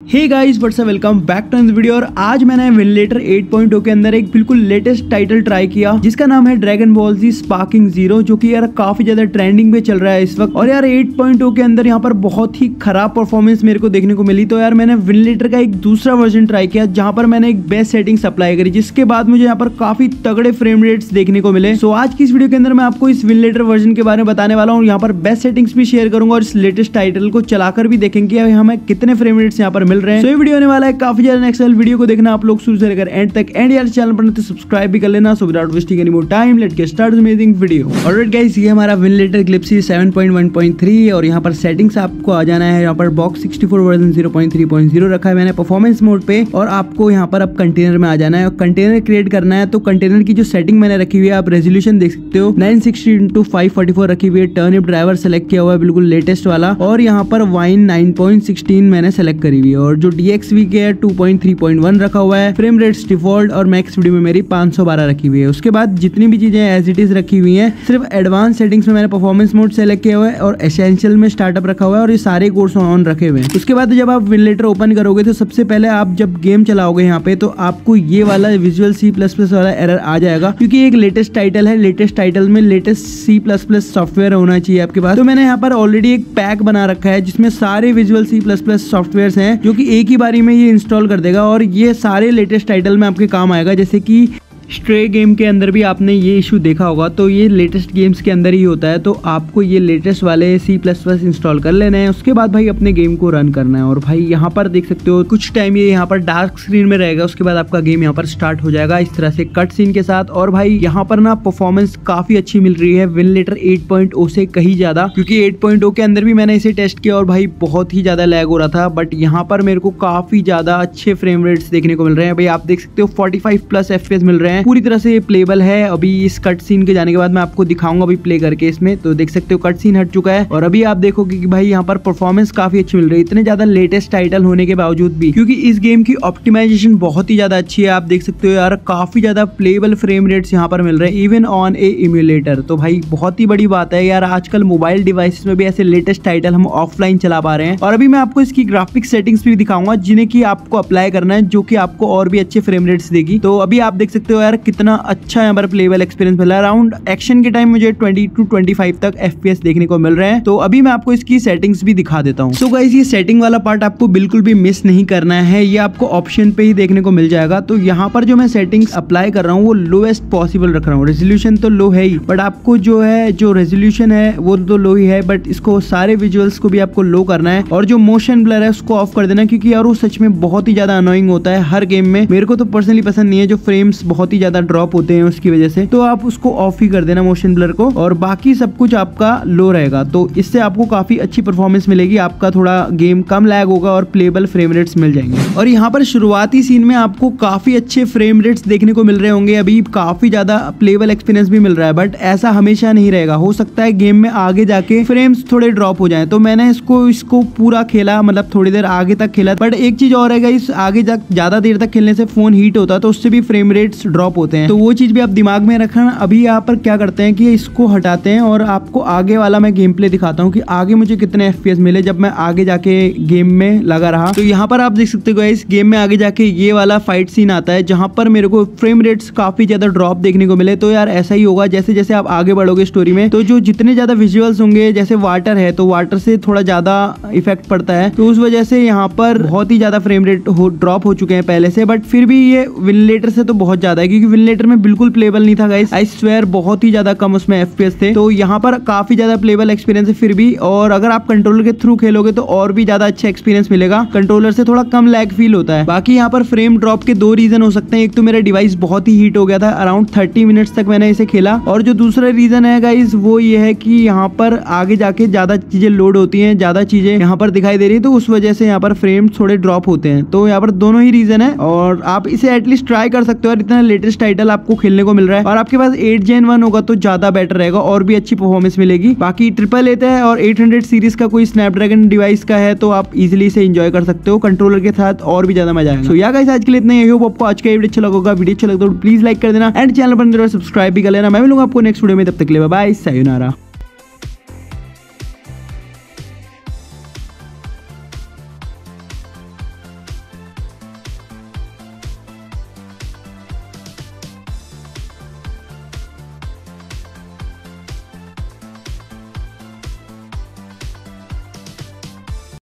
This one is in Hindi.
Hey guys what's up welcome back to video और आज मैंने विनलेटर 8.0 के अंदर एक बिल्कुल लेटेस्ट टाइटल ट्राई किया, जिसका नाम है dragon ball Z sparking zero जो कि यार काफ़ी ज़्यादा ट्रेंडिंग पे चल रहा है इस वक्त। और यार 8.0 के अंदर यहाँ पर बहुत ही खराब परफॉर्मेंस मेरे को देखने को मिली। तो यार मैंने विनलेटर का एक दूसरा वर्जन ट्राई किया, जहाँ पर मैंने एक बेस्ट सेटिंग अप्लाई करी, जिसके बाद मुझे यहाँ पर काफ़ी तगड़े फ्रेम रेट्स देखने को मिले। सो आज की इस वीडियो के अंदर मैं आपको इस विनलेटर वर्जन के बारे में बताने वाला हूँ। यहाँ पर बेस्ट सेटिंग्स भी शेयर करूँगा और इस लेटेस्ट टाइटल को चलाकर भी देखेंगे हमें कितने फ्रेम रेट्स यहाँ पर मिल रहे हैं। तो ये वीडियो वाला है। काफ़ी ज़्यादा नेक्स्ट वीडियो को देखना आप लोग शुरू से लेकर एंड तक। एंड यार चैनल पर तो सब्सक्राइब भी कर लेना। So without wasting any more time let get start amazing video alright guys ये हमारा विनलेटर ग्लिप्सी 7.1.3 और यहाँ पर सेटिंग्स आपको आ जाना है। यहाँ पर बॉक्स 64 वर्जन 0.3.0 रखा है मैंने परफॉर्मेंस मोड पे। और आपको यहाँ पर अब कंटेनर में आ जाना है। और कंटेनर क्रिएट करना है तो कंटेनर की जो सेटिंग मैंने रखी हुई है, आप रेजोल्यूशन देख सकते हो। 960 सिक्सटी इंटू फाइव रखी हुई है। टर्न ड्राइवर सेलेक्ट किया हुआ है, बिल्कुल लेटेस्ट वाला। और यहाँ पर वाइन 9.16 मैंने सेलेक्ट करी हुई और जो डीएक्सवी के है 2.3.1 रखा हुआ है। फ्रेम रेट्स डिफ़ॉल्ट और मैक्स वीडियो में मेरी 512 रखी हुई है। उसके बाद जितनी भी चीज़ें एज इट इज़ रखी हुई है, सिर्फ़ एडवांस सेटिंग्स में मैंने परफॉर्मेंस मोड सेलेक्ट किया हुआ है और एसेंशियल में स्टार्टअप रखा हुआ है और ये सारे कोर्स ऑन रखे हुए हैं। उसके बाद जब आप विनलेटर ओपन करोगे तो सबसे पहले आप जब गेम चलाओगे यहाँ पे तो आपको ये वाला विजुअल सी प्लस प्लस वाला एरर आ जाएगा, क्योंकि एक लेटेस्ट टाइटल है। लेटेस्ट टाइटल में latest C plus plus software होना चाहिए आपके पास। तो मैंने यहाँ पर ऑलरेडी एक पैक बना रखा है, जिसमें सारे visual C plus plus software हैं जो कि एक ही बारी में ये इंस्टॉल कर देगा और ये सारे लेटेस्ट टाइटल में आपके काम आएगा, जैसे कि स्ट्रे गेम के अंदर भी आपने ये इशू देखा होगा तो ये लेटेस्ट गेम्स के अंदर ही होता है तो आपको ये लेटेस्ट वाले सी प्लस प्लस इंस्टॉल कर लेना है, उसके बाद भाई अपने गेम को रन करना है, और भाई यहाँ पर देख सकते हो, कुछ टाइम ये यहाँ पर डार्क स्क्रीन में रहेगा, उसके बाद आपका गेम यहाँ पर स्टार्ट हो जाएगा, इस तरह से कट सीन के साथ, और भाई यहाँ पर ना परफॉर्मेंस काफ़ी अच्छी मिल रही है विन लेटर एट से कहीं ज़्यादा, क्योंकि एट के अंदर भी मैंने इसे टेस्ट किया, और भाई बहुत ही ज़्यादा लैग हो रहा था बट यहाँ पर मेरे को काफ़ी ज़्यादा अच्छे फ्रेम रेट्स देखने को मिल रहे हैं, भाई आप देख सकते हो फोर्टी प्लस एफ़ मिल रहे हैं पूरी तरह से ये प्लेबल है। अभी इस कट सीन के जाने के बाद मैं आपको दिखाऊँगा अभी प्ले करके इसमें। तो देख सकते हो कट सीन हट चुका है। और अभी आप देखोगे कि भाई यहाँ पर परफॉर्मेंस काफ़ी अच्छी मिल रही है। इतने ज़्यादा लेटेस्ट टाइटल होने के बावजूद भी। क्योंकि इस गेम की ऑप्टिमाइजेशन बहुत ही ज़्यादा अच्छी है। आप देख सकते हो यार, काफ़ी ज़्यादा प्लेबल फ्रेम रेट्स यहाँ पर मिल रहे हैं इवन ऑन ए इम्यूलेटर तो भाई, बहुत ही बड़ी बात है यार, आजकल मोबाइल डिवाइस में भी ऐसे लेटेस्ट टाइटल हम ऑफलाइन चला पा रहे हैं। और अभी मैं आपको इसकी ग्राफिक सेटिंग्स भी दिखाऊँगा, जिन्हें की आपको अप्लाई करना है, जो की आपको और भी अच्छे फ्रेम रेट्स देगी। तो अभी आप देख सकते हो यार कितना अच्छा यहाँ पर प्लेबल एक्सपीरियंस मिला अराउंड एक्शन के टाइम मुझे 20 टू 25 तक एफ़ देखने को मिल रहे हैं। तो अभी मैं आपको इसकी सेटिंग्स भी दिखा देता हूँ। तो गाइज़ ये सेटिंग वाला पार्ट आपको बिल्कुल भी मिस नहीं करना है। ये आपको ऑप्शन पे ही देखने को मिल जाएगा। तो यहाँ पर जो मैं सेटिंग्स अप्लाई कर रहा हूँ, वो लोएस्ट पॉसिबल रख रहा हूँ। रेजोल्यूशन तो लो है ही बट आपको जो है, जो रेजोल्यूशन है, वो तो लो ही है बट इसको सारे विजुअल्स को भी आपको लो करना है। और जो मोशन ब्लर है, उसको ऑफ़ कर देना, क्योंकि यार वो सच में बहुत ही ज़्यादा अनोइंग होता है हर गेम में। मेरे को तो पर्सनली पसंद नहीं है जो फ्रेम्स बहुत ही ज़्यादा ड्रॉप होते हैं उसकी वजह से तो आप उसको ऑफ़ ही कर देना मोशन ब्लर को और बाकी सब कुछ आपका लो रहेगा। तो इससे आपको काफ़ी अच्छी परफॉर्मेंस मिलेगी, आपका थोड़ा गेम कम लैग होगा और प्लेबल फ्रेम रेट्स मिल जाएँगे। और यहाँ पर शुरुआती सीन में आपको काफ़ी अच्छे फ्रेम रेट्स देखने को मिल रहे होंगे। अभी काफ़ी ज़्यादा प्लेबल एक्सपीरियंस भी मिल रहा है बट ऐसा हमेशा नहीं रहेगा। हो सकता है गेम में आगे जाके फ्रेम्स थोड़े ड्रॉप हो जाए। तो मैंने इसको इसको पूरा खेला मतलब थोड़ी देर आगे तक खेला। बट एक चीज़ और है इस आगे ज़्यादा देर तक खेलने से फ़ोन हीट होता है तो उससे भी फ्रेम रेट्स ड्रॉप होते हैं। तो वो चीज़ भी आप दिमाग में रखना। अभी यहाँ पर क्या करते हैं कि इसको हटाते हैं और आपको आगे वाला मैं गेम प्ले दिखाता हूँ कि आगे मुझे कितने एफ़ मिले जब मैं आगे जाके गेम में लगा रहा। तो यहाँ पर आप देख सकते हो इस गेम में आगे जाके ये वाला फाइट सीन आता है, जहाँ पर मेरे को फ्रेम रेट्स काफ़ी ज़्यादा ड्रॉप देखने को मिले। तो यार ऐसा ही होगा जैसे जैसे आप आगे बढ़ोगे स्टोरी में तो जो जितने ज़्यादा विजुअल्स होंगे, जैसे वाटर है तो वाटर से थोड़ा ज़्यादा इफ़ेक्ट पड़ता है। तो उस वजह से यहाँ पर बहुत ही ज़्यादा फ्रेम रेट ड्रॉप हो चुके हैं पहले से बट फिर भी ये विनलेटर से तो बहुत ज़्यादा है क्योंकि विनलेटर में बिल्कुल प्लेबल नहीं था गाइस आई स्वेयर बहुत ही ज़्यादा कम उसमें एफपीएस थे। तो यहाँ पर काफ़ी ज़्यादा प्लेबल एक्सपीरियंस है फिर भी। और अगर आप कंट्रोलर के थ्रू खेलोगे तो और भी ज़्यादा अच्छा एक्सपीरियंस मिलेगा। कंट्रोलर से थोड़ा कम लैग फील होता है। बाकी यहाँ पर फ्रेम ड्रॉप के दो रीजन हो सकते हैं। एक तो मेरा डिवाइस बहुत ही हीट हो गया था। अराउंड थर्टी मिनट्स तक मैंने इसे खेला। और जो दूसरा रीजन है गाइज़ वो ये है कि यहाँ पर आगे जाके ज़्यादा चीज़ें लोड होती हैं, ज़्यादा चीज़ें यहाँ पर दिखाई दे रही है। तो उस वजह से यहाँ पर फ्रेम थोड़े ड्रॉप होते हैं। तो यहाँ पर दोनों ही रीजन है। और आप इसे एटलीस्ट ट्राई कर सकते हो। और इतना लेटेस्ट टाइटल आपको खेलने को मिल रहा है। और आपके पास एट जेन वन होगा तो ज़्यादा बेटर रहेगा और भी अच्छी परफॉर्मेंस मिलेगी। बाकी ट्रिपल लेते है और 800 सीरीज़ का कोई स्नैपड्रैगन डिवाइस का है तो आप इजिली से इंजॉय कर सकते हो। कंट्रोलर के साथ और भी ज़्यादा मज़ा आएगा। या गाइस आज के लिए इतना ही। होप आपको आज का वीडियो अच्छा लगेगा वीडियो अच्छा लगता है प्लीज़ लाइक कर देना। एंड चैनल पर सब्सक्राइब भी कर लेना। मैं मिलूँगा आपको नेक्स्ट वीडियो में। तब तक ले बाय सायोनारा